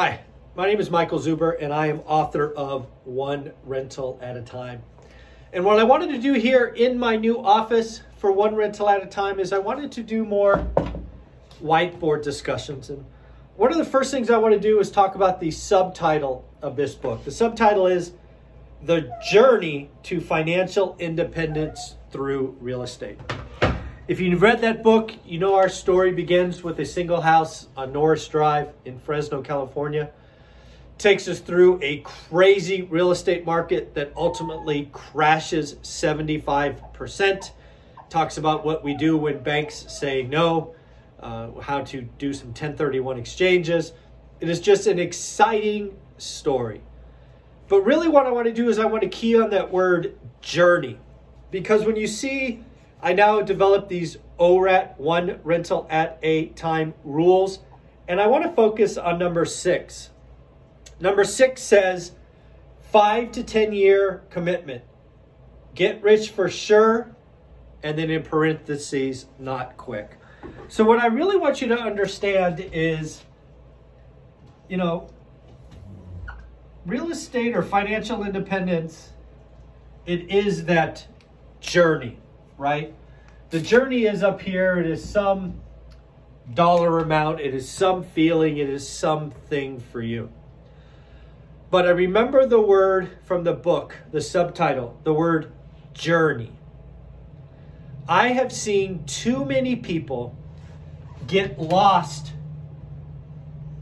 Hi, my name is Michael Zuber, and I am author of One Rental at a Time. And what I wanted to do here in my new office for One Rental at a Time is I wanted to do more whiteboard discussions. And one of the first things I want to do is talk about the subtitle of this book. The subtitle is The Journey to Financial Independence Through Real Estate. If you've read that book, you know our story begins with a single house on Norris Drive in Fresno, California. Takes us through a crazy real estate market that ultimately crashes 75%. Talks about what we do when banks say no, uh, how to do some 1031 exchanges. It is just an exciting story. But really, what I want to do is I want to key on that word journey. Because when you see I now develop these ORAT, one rental at a time rules, and I want to focus on number six. Number six says five to 10 year commitment. Get rich for sure, and then in parentheses, not quick. So, what I really want you to understand is, you know, real estate or financial independence, it is that journey right? The journey is up here. It is some dollar amount. It is some feeling. It is something for you. But I remember the word from the book, the subtitle, the word journey. I have seen too many people get lost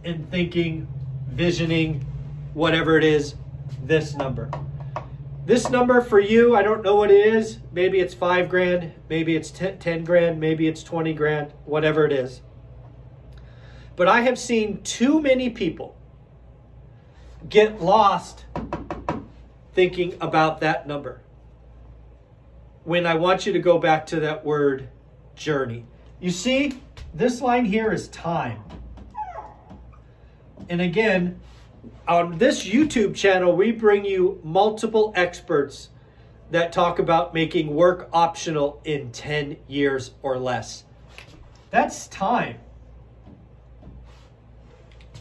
in thinking, visioning, whatever it is, this number. This number for you, I don't know what it is. Maybe it's five grand, maybe it's 10 grand, maybe it's 20 grand, whatever it is. But I have seen too many people get lost thinking about that number. When I want you to go back to that word journey. You see, this line here is time. And again, on this YouTube channel, we bring you multiple experts that talk about making work optional in 10 years or less. That's time.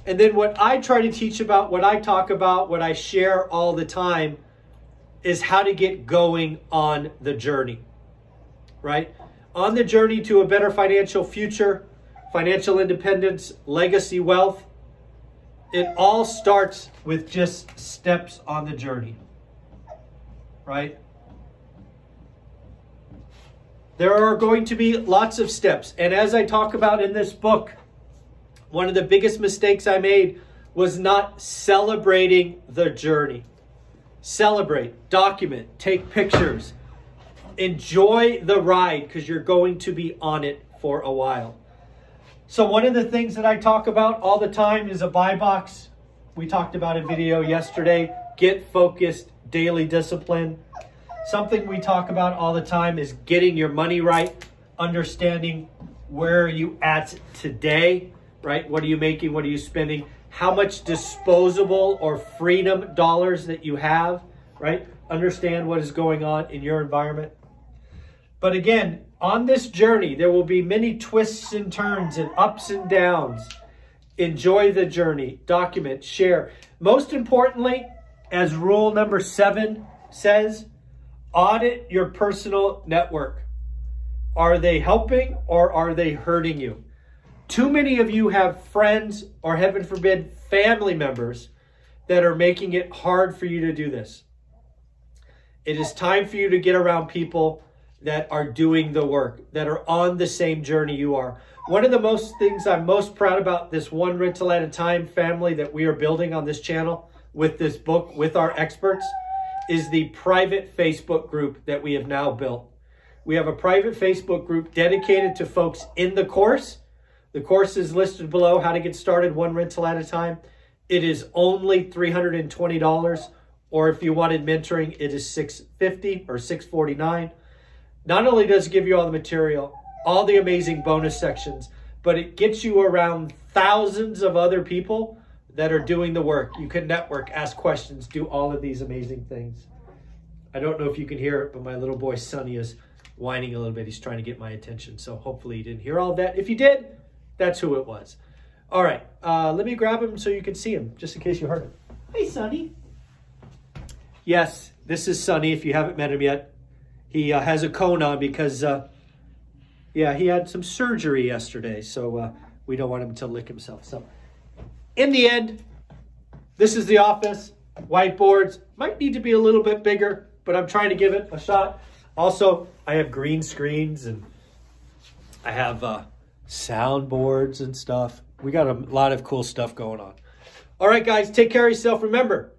And then what I try to teach about, what I talk about, what I share all the time is how to get going on the journey, right? On the journey to a better financial future, financial independence, legacy wealth it all starts with just steps on the journey, right? There are going to be lots of steps. And as I talk about in this book, one of the biggest mistakes I made was not celebrating the journey. Celebrate, document, take pictures, enjoy the ride because you're going to be on it for a while. So one of the things that I talk about all the time is a buy box. We talked about a video yesterday. Get focused, daily discipline. Something we talk about all the time is getting your money right, understanding where are you at today, right? What are you making? What are you spending? How much disposable or freedom dollars that you have, right? Understand what is going on in your environment. But again, on this journey, there will be many twists and turns and ups and downs. Enjoy the journey, document, share. Most importantly, as rule number seven says, audit your personal network. Are they helping or are they hurting you? Too many of you have friends or heaven forbid family members that are making it hard for you to do this. It is time for you to get around people that are doing the work, that are on the same journey you are. One of the most things I'm most proud about this one rental at a time family that we are building on this channel with this book, with our experts, is the private Facebook group that we have now built. We have a private Facebook group dedicated to folks in the course. The course is listed below, how to get started one rental at a time. It is only $320, or if you wanted mentoring, it is 650 or $649. Not only does it give you all the material, all the amazing bonus sections, but it gets you around thousands of other people that are doing the work. You can network, ask questions, do all of these amazing things. I don't know if you can hear it, but my little boy Sonny is whining a little bit. He's trying to get my attention. So hopefully you didn't hear all of that. If you did, that's who it was. All right, uh, let me grab him so you can see him, just in case you heard him. Hey, Sonny. Yes, this is Sonny. If you haven't met him yet, he uh, has a cone on because, uh, yeah, he had some surgery yesterday, so uh, we don't want him to lick himself. So, in the end, this is the office. Whiteboards might need to be a little bit bigger, but I'm trying to give it a shot. Also, I have green screens and I have uh, soundboards and stuff. We got a lot of cool stuff going on. All right, guys, take care of yourself. Remember,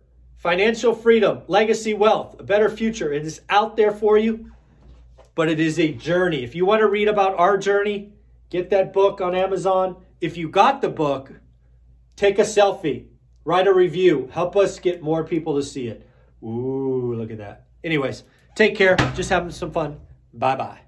financial freedom, legacy wealth, a better future. It is out there for you, but it is a journey. If you want to read about our journey, get that book on Amazon. If you got the book, take a selfie, write a review, help us get more people to see it. Ooh, look at that. Anyways, take care. Just having some fun. Bye bye.